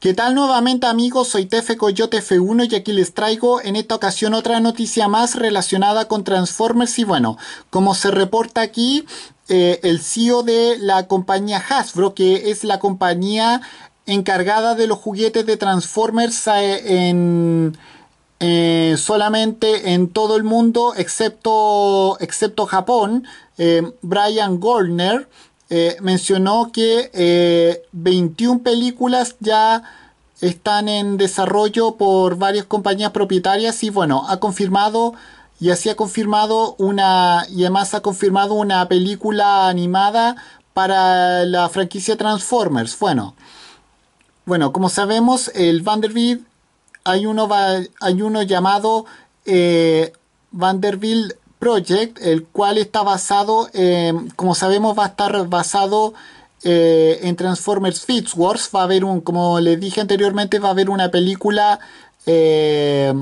¿Qué tal nuevamente amigos? Soy Tefe Coyote F1 y aquí les traigo en esta ocasión otra noticia más relacionada con Transformers y bueno, como se reporta aquí, eh, el CEO de la compañía Hasbro, que es la compañía encargada de los juguetes de Transformers eh, en, eh, solamente en todo el mundo excepto, excepto Japón, Brian Goldner, eh, mencionó que 21 eh, películas ya están en desarrollo por varias compañías propietarias y bueno, ha confirmado y así ha confirmado una y además ha confirmado una película animada para la franquicia Transformers. Bueno, bueno, como sabemos, el Vanderbilt hay uno, hay uno llamado eh, Vanderbilt Project, el cual está basado, como sabemos, va a estar basado eh, en Transformers Beast Wars. Va a haber un, como les dije anteriormente, va a haber una película, eh,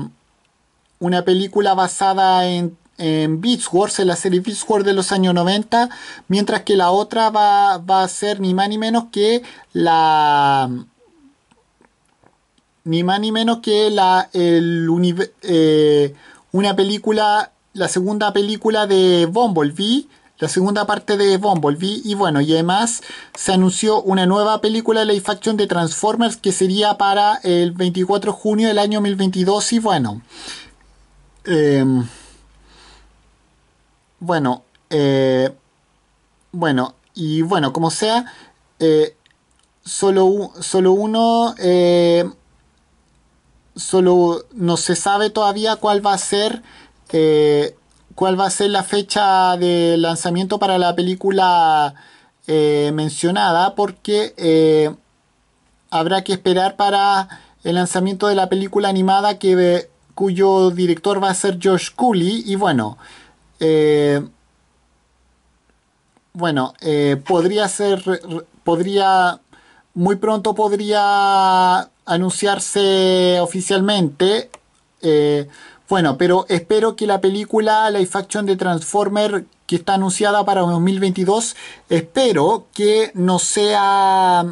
una película basada en, en Wars, en la serie Beast Wars de los años 90, mientras que la otra va, a ser ni más ni menos que la ni más ni menos que la eh, una película la segunda película de Bumblebee, la segunda parte de Bumblebee y bueno, y además se anunció una nueva película de live action de Transformers que sería para el 24 de junio del año 2022 y bueno, em, bueno, eh, bueno, y bueno, como sea, eh, solo, solo uno, eh, solo no se sabe todavía cuál va a ser eh, cuál va a ser la fecha de lanzamiento para la película eh, mencionada, porque eh, habrá que esperar para el lanzamiento de la película animada que, cuyo director va a ser Josh Cooley. Y bueno, bueno, podría ser, podría, muy pronto podría anunciarse oficialmente. Bueno, pero espero que la película Life Action de Transformer que está anunciada para 2022, espero que no sea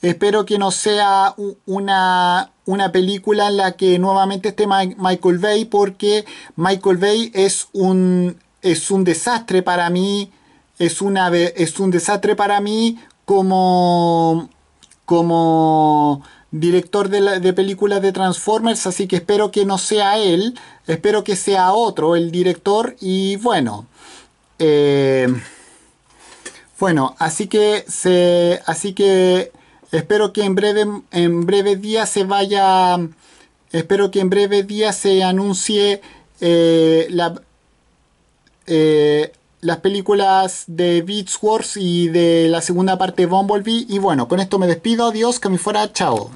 espero que no sea una, una película en la que nuevamente esté Michael Bay porque Michael Bay es un es un desastre para mí es una es un desastre para mí como como director de, películas de Transformers, así que espero que no sea él, espero que sea otro el director y bueno, eh, bueno, así que se, así que espero que en breve, en breve día se vaya, espero que en breve día se anuncie eh, la, eh, las películas de Beats Wars y de la segunda parte de Bumblebee. Y bueno, con esto me despido. Adiós, que me fuera. Chao.